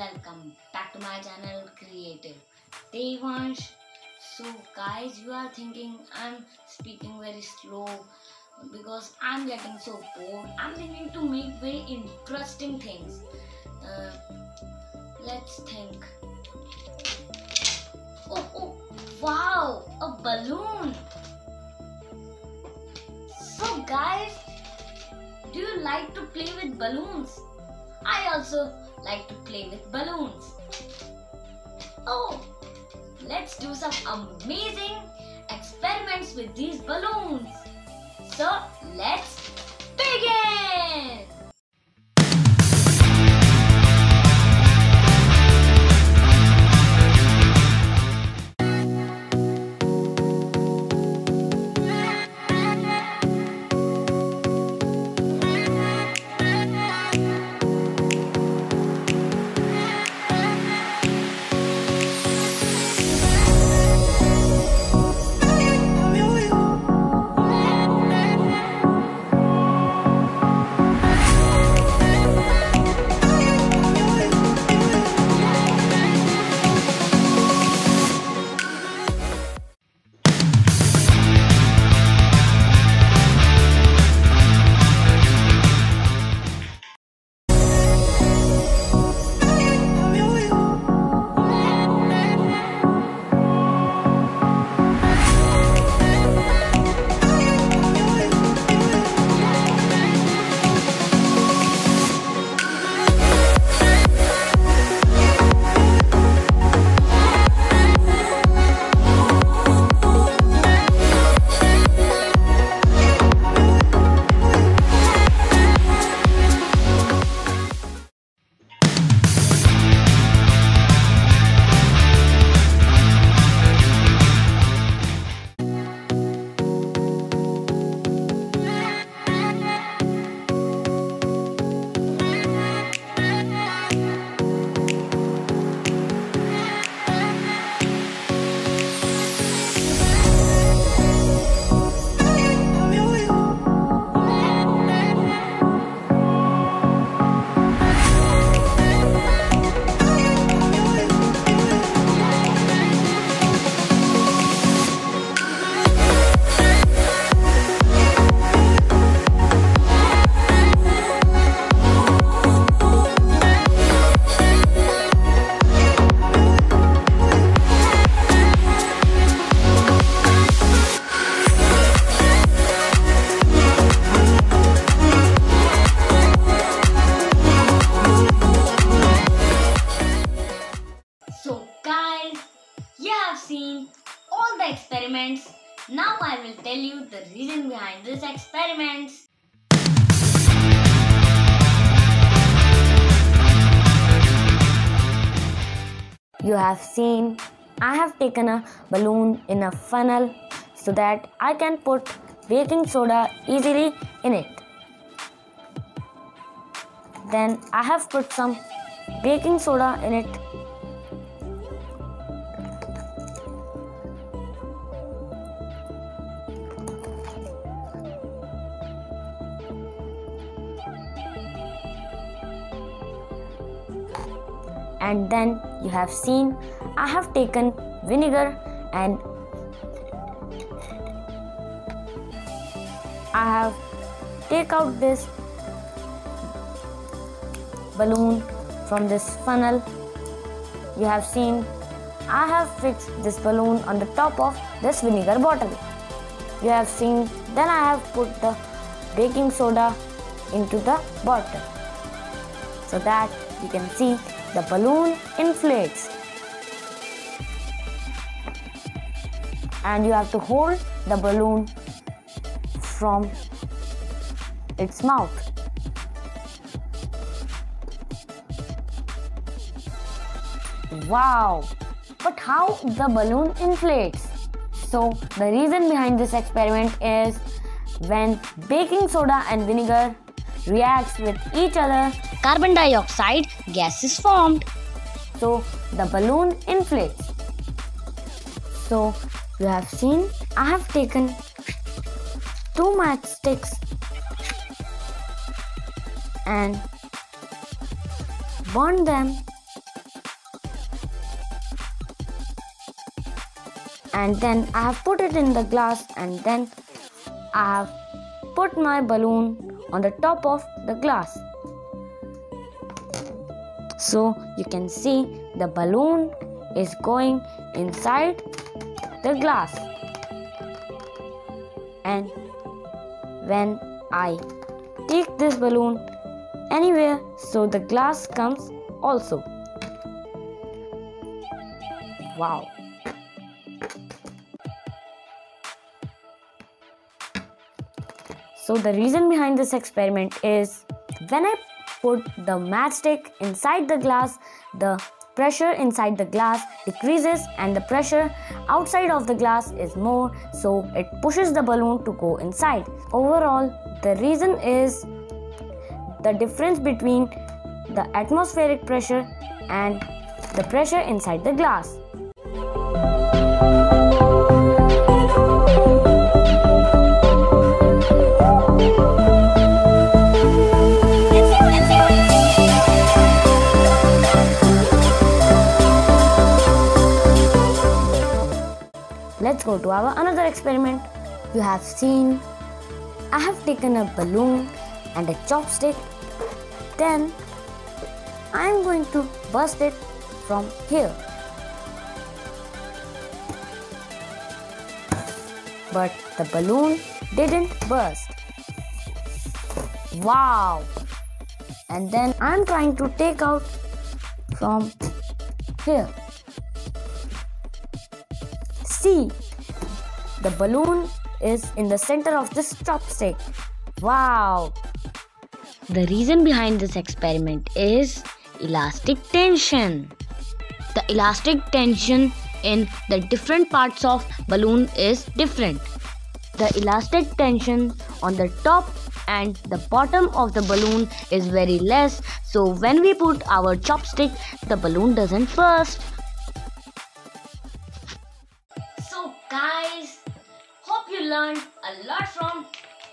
welcome back to my channel Creative Devansh. So guys, you are thinking I'm speaking very slow because I'm getting so bored. I'm thinking to make very interesting things. Uh, let's think. Oh, oh, wow, a balloon. So guys, do you like to play with balloons? I also like to play with balloons. Oh, let's do some amazing experiments with these balloons. So let's have seen all the experiments. Now I will tell you the reason behind these experiments. You have seen I have taken a balloon in a funnel so that I can put baking soda easily in it. Then I have put some baking soda in it. And then you have seen I have taken vinegar and I have take out this balloon from this funnel. You have seen I have fixed this balloon on the top of this vinegar bottle. You have seen then I have put the baking soda into the bottle so that you can see the balloon inflates. And you have to hold the balloon from its mouth. Wow! But how the balloon inflates? So the reason behind this experiment is when baking soda and vinegar reacts with each other, carbon dioxide gas is formed. So the balloon inflates. So you have seen I have taken two matchsticks and burned them and then I have put it in the glass and then I have put my balloon on the top of the glass. So you can see the balloon is going inside the glass. And when I take this balloon anywhere, so the glass comes also. Wow. So the reason behind this experiment is when I put the matchstick inside the glass, the pressure inside the glass decreases and the pressure outside of the glass is more so it pushes the balloon to go inside. Overall, the reason is the difference between the atmospheric pressure and the pressure inside the glass. Let's go to our another experiment. You have seen I have taken a balloon and a chopstick. Then I am going to burst it from here. But the balloon didn't burst. Wow! And then I am trying to take out from here. See, the balloon is in the center of this chopstick. Wow! The reason behind this experiment is elastic tension. The elastic tension in the different parts of balloon is different. The elastic tension on the top and the bottom of the balloon is very less so when we put our chopstick the balloon doesn't burst. So guys, you learned a lot from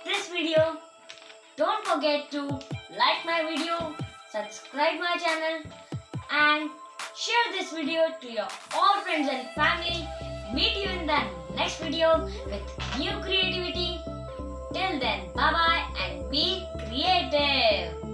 this video. Don't forget to like my video, subscribe my channel and share this video to your all friends and family. Meet you in the next video with new creativity. Till then, bye bye and be creative.